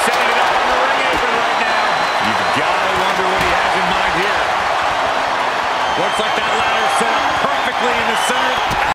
Setting it up on the ring apron right now. You've got to wonder what he has in mind here. Looks like that ladder set up